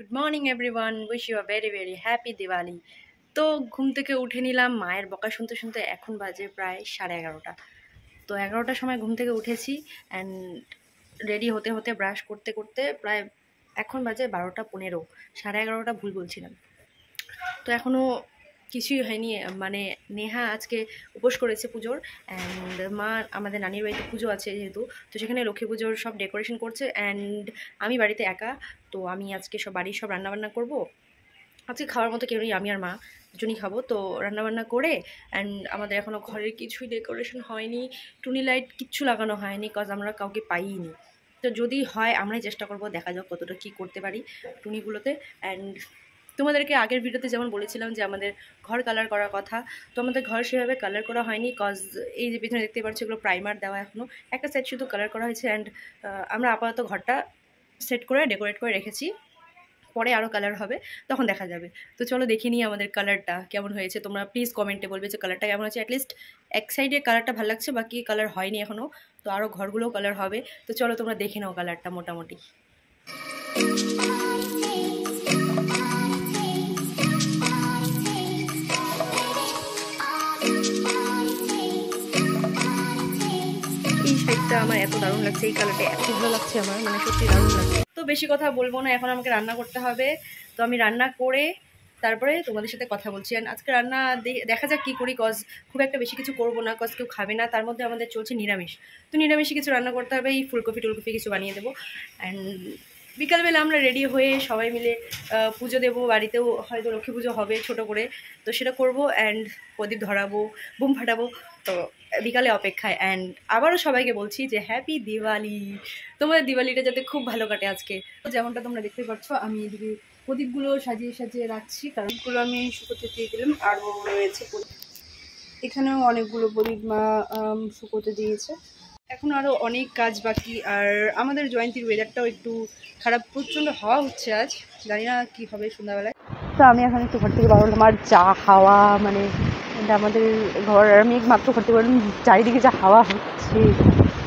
Good morning everyone wish you a very very happy Diwali তো ঘুম থেকে উঠে নিলাম, মায়ের বকা শুনতে শুনতে এখন বাজে প্রায় সাড়ে এগারোটা। তো এগারোটার সময় ঘুম থেকে উঠেছি অ্যান্ড রেডি হতে হতে ব্রাশ করতে করতে প্রায় এখন বাজে বারোটা পনেরো। সাড়ে এগারোটা ভুল বলছিলাম। তো এখনও কিছুই হয়নি। মানে নেহা আজকে উপোস করেছে পুজোর অ্যান্ড মা আমাদের নানির বাড়িতে পুজো আছে যেহেতু, তো সেখানে লক্ষ্মী পুজোর সব ডেকোরেশন করছে অ্যান্ড আমি বাড়িতে একা, তো আমি আজকে সব বাড়ির সব রান্নাবান্না করব। আজকে খাওয়ার মতো কেউ নেই, আমি আর মা দুজনই খাব। তো রান্নাবান্না করে অ্যান্ড আমাদের এখনও ঘরের কিছুই ডেকোরেশন হয়নি, টুনি লাইট কিচ্ছু লাগানো হয়নি কজ আমরা কাউকে পাইনি তো যদি হয়, আমরাই চেষ্টা করব, দেখা যাক কতটা কী করতে পারি টুনিগুলোতে অ্যান্ড তোমাদেরকে আগের ভিডিওতে যেমন বলেছিলাম যে আমাদের ঘর কালার করার কথা, তো আমাদের ঘর সেভাবে কালার করা হয়নি কজ এই যে পিছনে দেখতে পাচ্ছি এগুলো প্রাইমার দেওয়া এখনও একটা সেট শুধু কালার করা হয়েছে অ্যান্ড আমরা আপাতত ঘরটা সেট করে ডেকোরেট করে রেখেছি। পরে আরও কালার হবে, তখন দেখা যাবে। তো চলো দেখে নিই আমাদের কালারটা কেমন হয়েছে। তোমরা প্লিজ কমেন্টে বলবে যে কালারটা কেমন হয়েছে। অ্যাটলিস্ট এক সাইডে কালারটা ভালো লাগছে, বাকি কালার হয়নি এখনও তো আরও ঘরগুলোও কালার হবে। তো চলো তোমরা দেখে নাও কালারটা মোটামুটি। এই আমার এত দারুণ লাগছে, এই কালারটা এত ভালো লাগছে আমার মানে সত্যি দারুণ লাগছে। তো বেশি কথা বলব না, এখন আমাকে রান্না করতে হবে। তো আমি রান্না করে তারপরে তোমাদের সাথে কথা বলছি। অ্যান্ড আজকে রান্না দেখা যাক কী করি কজ খুব একটা বেশি কিছু করব না কজ কেউ খাবে না। তার মধ্যে আমাদের চলছে নিরামিষ। তো নিরামিষে কিছু রান্না করতে হবে, এই ফুলকপি টুলকপি কিছু বানিয়ে দেবো। অ্যান্ড বিকালবেলা আমরা রেডি হয়ে সবাই মিলে পুজো দেবো। বাড়িতেও হয়তো লক্ষ্মী পুজো হবে ছোট করে। তো সেটা করব অ্যান্ড প্রদীপ ধরাবো, বুম ফাটাবো। তো বিকালে অপেক্ষায় অ্যান্ড আবারও সবাইকে বলছি যে হ্যাপি দিওয়ালি তোমাদের দিওয়ালিটা যাতে খুব ভালো কাটে আজকে। যেমনটা তোমরা দেখতে পাচ্ছ, আমি এদিকে প্রদীপগুলো সাজিয়ে সাজিয়ে রাখছি। কারণ প্রদীপগুলো আমি শুকোতে দিয়ে দিলাম আরও রয়েছে এখানেও অনেকগুলো প্রদীপ মা শুকোতে দিয়েছে। এখন আরও অনেক কাজ বাকি আর আমাদের জয়ন্তীর ওয়েদারটাও একটু খারাপ প্রচণ্ড হাওয়া হচ্ছে আজ। জানি না কী হবে সন্ধ্যাবেলায়। তো আমি এখন একটু ঘর থেকে বার হলাম আর যা হাওয়া মানে এটা আমাদের ঘর আর আমি মাত্র ঘর থেকে বেরোলাম চারিদিকে যা হাওয়া হচ্ছে।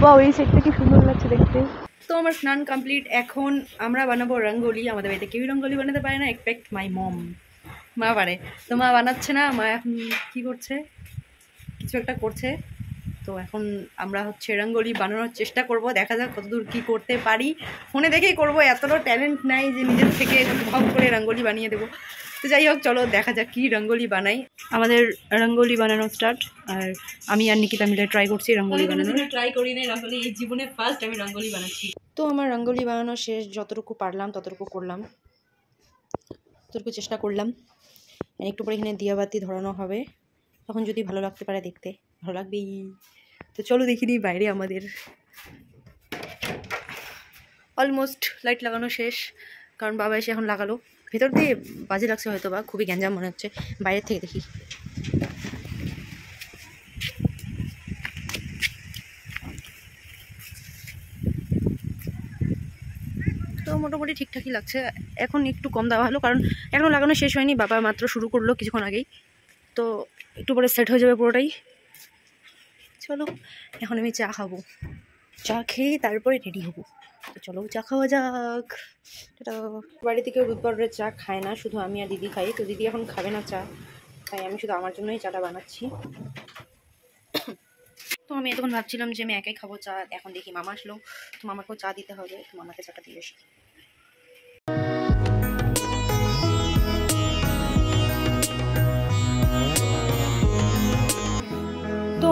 বা ওই সাইডটা কি সুন্দর লাগছে দেখতে। তো আমার স্নান কমপ্লিট এখন আমরা বানাবো রঙ্গোলি। আমাদের বাড়িতে কেউই রঙ্গোলি বানাতে পারে না এক্সপেক্ট মাই মম মা পারে। তো মা বানাচ্ছে না মা এখন কি করছে? কিছু একটা করছে। তো এখন আমরা হচ্ছে রঙ্গোলি বানানোর চেষ্টা করব দেখা যাক কতদূর কী করতে পারি। ফোনে দেখেই করব এতটা ট্যালেন্ট নাই যে নিজের থেকে ভাব করে রঙ্গোলি বানিয়ে দেবো। তো যাই হোক চলো দেখা যাক কী রঙ্গোলি বানাই। আমাদের রঙ্গোলি বানানো স্টার্ট আর আমি আর নিকিতা মিলে ট্রাই করছি রঙ্গোলি বানানো ট্রাই করি নাই রঙ্গোলি এই জীবনে ফার্স্ট আমি রঙ্গোলি বানাচ্ছি। তো আমার রঙ্গোলি বানানো শেষ যতটুকু পারলাম ততটুকু করলাম। ততটুকু চেষ্টা করলাম। একটু পরে এখানে দিয়াবাতি ধরানো হবে। তখন যদি ভালো লাগতে পারে দেখতে। ভালো লাগবেই তো চলো দেখি নিই বাইরে আমাদের। অলমোস্ট লাইট লাগানো শেষ, কারণ বাবা এসে এখন লাগালো। ভেতর দিয়ে বাজে লাগছে হয়তো বা, খুবই গ্যাঞ্জাম মনে হচ্ছে। বাইরের থেকে দেখি। তো মোটামুটি ঠিকঠাকই লাগছে। এখন একটু কম দেওয়া হলো, কারণ এখনও লাগানো শেষ হয়নি। বাবা মাত্র শুরু করল কিছুক্ষণ আগেই। তো একটু পরে সেট হয়ে যাবে পুরোটাই। চলো, এখন আমি চা খাব। চা খেয়ে তারপরে রেডি হব। তো চলো, চা খাওয়া যাক। এটা বাড়ি থেকে বুধবারের চা খায় না, শুধু আমি আর দিদি খাই। তো দিদি এখন খাবে না চা, তাই আমি শুধু আমার জন্যই চাটা বানাচ্ছি। তো আমি এতক্ষণ ভাবছিলাম যে আমি একাই খাব চা, এখন দেখি মামা আসলো। তো মামাকেও চা দিতে হবে, তো মামাকে চাটা দিয়ে আসি।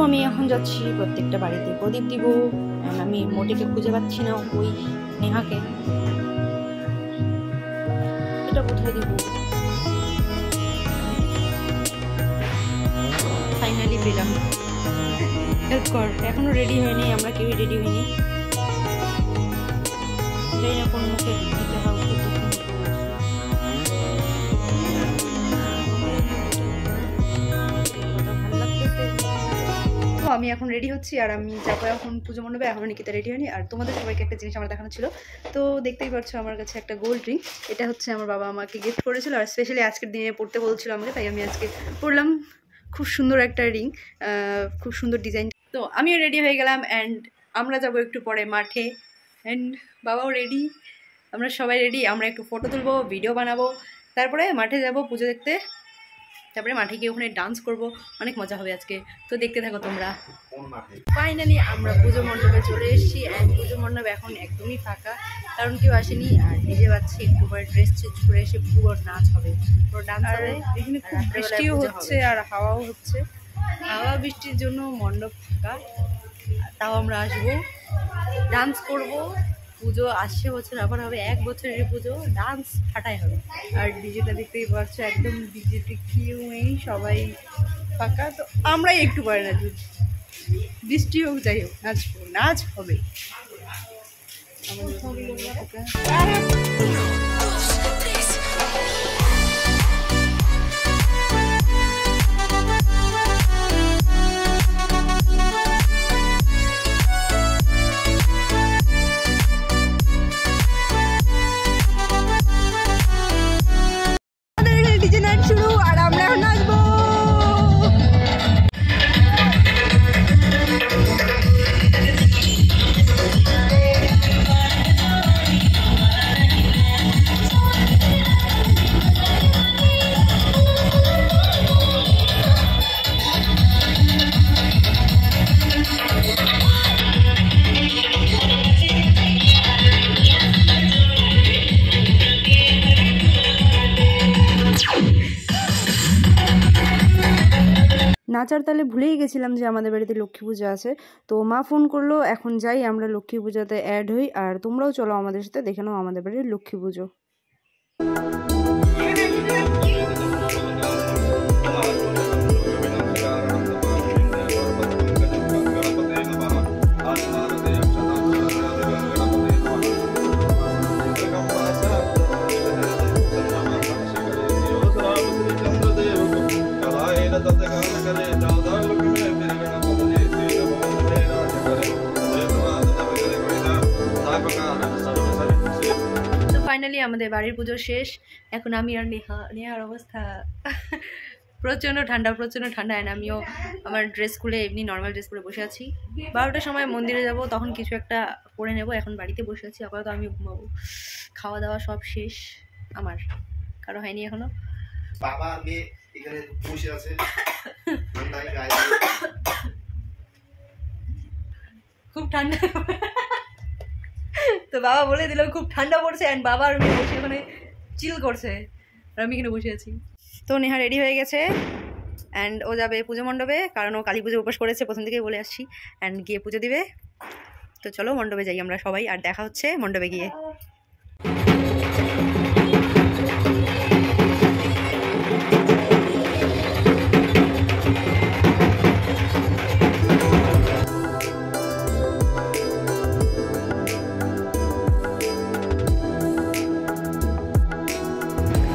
আমি এখন যাচ্ছি প্রত্যেকটা বাড়িতে। প্রদীপ দিব আমি মোটিকে খুঁজে পাচ্ছি না ওই নেহাকে। এটা কোথায় দিব? ফাইনালি পেলাম। হেল্প কর, এখনও রেডি হয়নি, আমরা কেউই রেডি হইনি জানি না কোন মুখে। আমি এখন রেডি হচ্ছি আর আমি যাব এখন পুজো মণ্ডপে এখনও নিকিতা রেডি হয়নি। আর তোমাদের সবাইকে একটা জিনিস আমার দেখানো ছিল। তো দেখতেই পাচ্ছ আমার কাছে একটা গোল্ড রিং এটা হচ্ছে আমার বাবা আমাকে গিফট করেছিল আর স্পেশালি আজকের দিনে পড়তে বলছিল আমাকে, তাই আমি আজকে পড়লাম। খুব সুন্দর একটা রিং খুব সুন্দর ডিজাইন তো আমিও রেডি হয়ে গেলাম অ্যান্ড আমরা যাব একটু পরে মাঠে। অ্যান্ড বাবাও রেডি আমরা সবাই রেডি আমরা একটু ফটো তুলবো ভিডিও বানাবো। তারপরে মাঠে যাব পুজো দেখতে। তারপরে মাঠে গিয়ে ওখানে ডান্স করব। অনেক মজা হবে আজকে। তো দেখতে থাকো তোমরা। ফাইনালি আমরা পুজো মণ্ডপে চলে এসেছি অ্যান্ড পুজো মণ্ডপ এখন একদমই ফাঁকা। কারণ কেউ আসেনি আর নিজে পাচ্ছি একটু পরে ড্রেস চেঞ্জ করে এসে পুরো নাচ হবে। পুরো ডান্স হবে। এখানে খুব বৃষ্টিও হচ্ছে আর হাওয়াও হচ্ছে। হাওয়া বৃষ্টির জন্য মণ্ডপ ফাঁকা। তাও আমরা আসব। ডান্স করব। পুজো আসছে বছর আবার হবে এক বছরের পুজো ডান্স ফাটাই হবে। আর ডিজেটা দেখতেই পারছ একদম ডিজেতে কেউ নেই সবাই ফাঁকা। তো আমরাই একটু পারি না দুধ বৃষ্টি হোক যাই হোক নাচবো নাচ হবে। আমাদের নাচার তালে ভুলেই গেছিলাম যে আমাদের বাড়িতে লক্ষ্মী পূজা আছে। তো মা ফোন করল, এখন যাই, আমরা লক্ষ্মী পূজাতে অ্যাড হই। আর তোমরাও চলো আমাদের সাথে, দেখে নাও আমাদের বাড়ির লক্ষ্মী পুজো। আমাদের বাড়ির পুজো শেষ। এখন আমি আর নেহা নেহার অবস্থা। প্রচণ্ড ঠান্ডা প্রচণ্ড ঠান্ডা। অ্যান্ড আমিও আমার ড্রেস খুলে এমনি নর্মাল ড্রেস পরে বসে আছি। বারোটার সময় মন্দিরে যাব তখন কিছু একটা পরে নেব। এখন বাড়িতে বসে আছি আপাতত আমি ঘুমাবো। খাওয়া দাওয়া সব শেষ আমার। কারও হয়নি এখনও। বাবা এখানে বসে আছে। খুব ঠান্ডা। তো বাবা বলে দিল, খুব ঠান্ডা পড়ছে অ্যান্ড বাবা আর মেয়ে বসে ওখানে চিল করছে। আর আমি এখানে বসে আছি। তো নেহা রেডি হয়ে গেছে অ্যান্ড ও যাবে পুজো মণ্ডপে, কারণ ও কালী পুজো উপোস করেছে, প্রথম থেকেই বলে আসছি। অ্যান্ড গিয়ে পুজো দিবে। তো চলো মণ্ডপে যাই আমরা সবাই, আর দেখা হচ্ছে মণ্ডপে গিয়ে।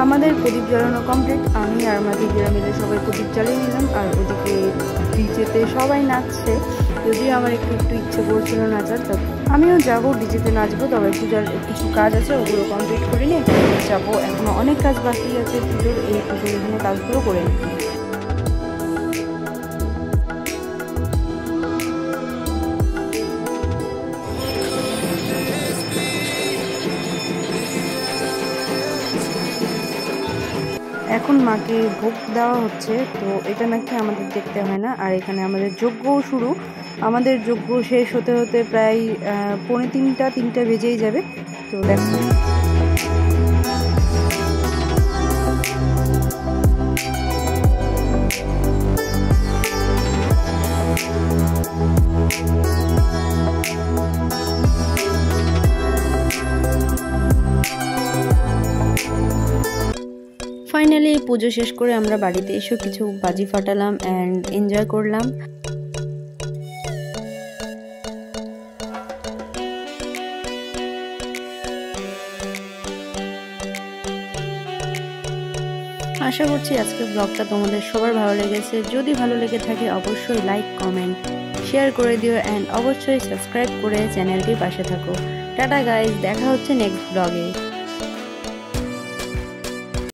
আমাদের প্রদীপ জ্বালানো কমপ্লিট আমি আর আমার দিদিরা মিলে সবাই প্রদীপ জ্বালিয়ে নিলাম, আর ওদিকে ডিজেতে সবাই নাচছে। যদিও আমার একটু একটু ইচ্ছে করছিল নাচার, তো আমিও যাব, ডিজেতে নাচবো, তবে পূজার কিছু কাজ আছে, ওগুলো কমপ্লিট করে নিয়ে যাব। এখনও অনেক কাজ বাকি আছে, পুজোর, এই পুজোর কাজগুলো করে নিই এখন মাকে ভোগ দেওয়া হচ্ছে, তো এটা নাকি আমাদের দেখতে হয় না। আর এখানে আমাদের যজ্ঞও শুরু। আমাদের যজ্ঞ শেষ হতে হতে প্রায় পৌনে তিনটা তিনটা বেজেই যাবে। তো দেখো ফাইনালি পুজো শেষ করে আমরা বাড়িতে এসে কিছু বাজি ফাটালাম অ্যান্ড এনজয় করলাম। আশা করছি আজকে ব্লগটা তোমাদের সবার ভালো লেগেছে। যদি ভালো লেগে থাকে অবশ্যই লাইক কমেন্ট শেয়ার করে দিও অ্যান্ড অবশ্যই সাবস্ক্রাইব করে চ্যানেলটির পাশে থাকো। টাটা গাইজ দেখা হচ্ছে নেক্সট ব্লগে